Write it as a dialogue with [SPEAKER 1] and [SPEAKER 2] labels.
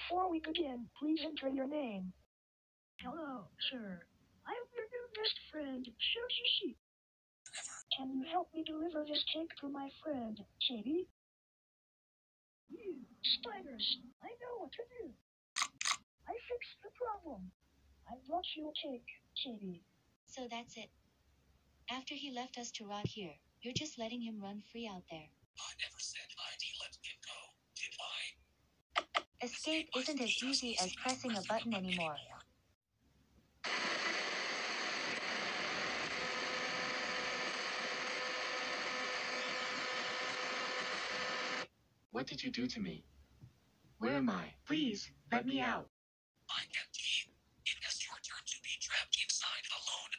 [SPEAKER 1] Before we begin, please enter your name. Hello, sir. I'm your new best friend, Shoji. Can you help me deliver this cake to my friend, Katie? You, spiders, I know what to do. I fixed the problem. I brought you a cake, Katie.
[SPEAKER 2] So that's it. After he left us to rot here, you're just letting him run free out there.
[SPEAKER 3] I never said I'd let him go, did I?
[SPEAKER 2] Escape isn't as easy as pressing a button anymore.
[SPEAKER 4] What did you do to me? Where am I? Please, let me out.
[SPEAKER 3] I can't leave. It is your turn to be trapped inside alone.